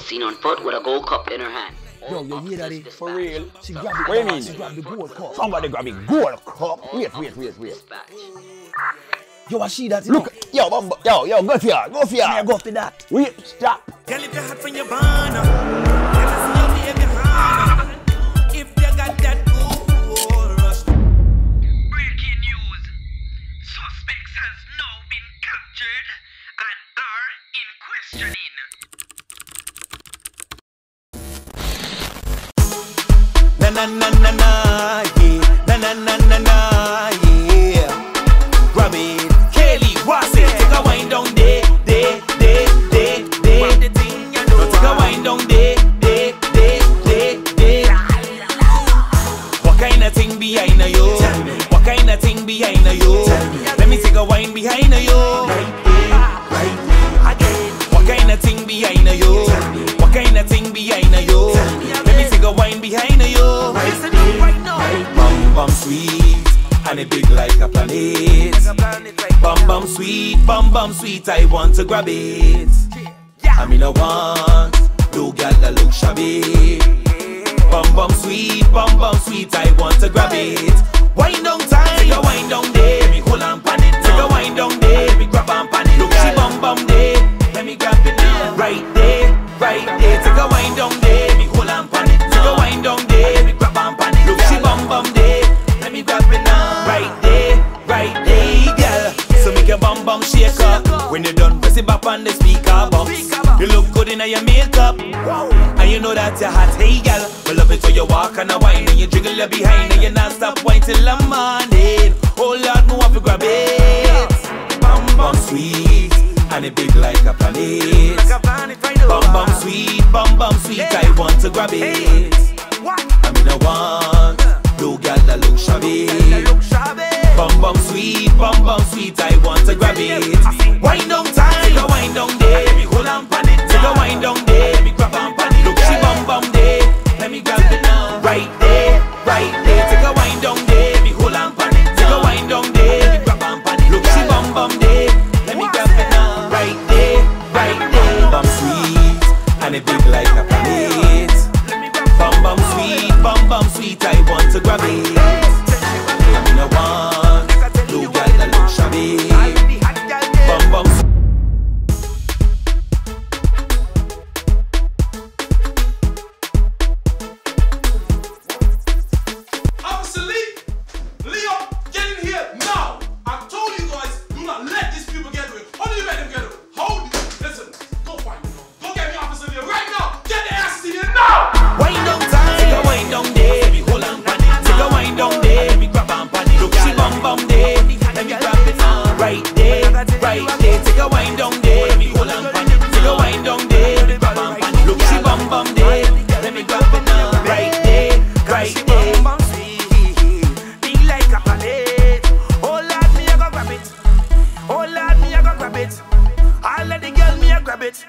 seen on foot with a gold cup in her hand. Yo, you hear that? eh? For real? She grabbed the What you cup, mean? She grabbed the gold cup. Somebody grab a gold cup. Wait, wait, wait, wait. Dispatch. Yo, I see that. you Look, yo, bumbo, yo, yo, go for ya, go for know. Yeah, go for that. Wait, stop. Girl, if you're hot from your banner, let us see your baby hand. If you got that ooh, rush. Breaking news. Suspects has now been captured and are in questioning. Na na na na yeah. Na na na na na, yeah. Grab it, Kelly, what's it? Take a wind down there, there, there, there, there. Now take a wind down there, there, there, there, there. What kind of thing behind you? What kind of thing behind you? Let me take a wine behind you. What kind of thing behind you? What kind of thing behind and it big like a planet. Bum bum sweet, bum bum sweet. I want to grab it. I mean I want no girl that look shabby. Bum bum sweet, bum bum sweet. I want to grab it. It back on the speaker box. You look good in your makeup. And you know that you're hot, hey girl. We love it when you walk and a wine and you jiggle your behind and you not stop wine till the morning. Oh Lord, me want to grab it. Bum bum sweet and it big like a planet. Bum bum sweet, bum bum sweet. I want to grab it. I mean I want no girl that look shabby. Bum bum sweet, bum bum sweet. I want to grab it. Wind down time, like a plate. Bum bum sweet, bum bum sweet, I want to grab it. I'm in a one. I let the girl me a grab it.